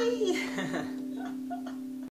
Bye!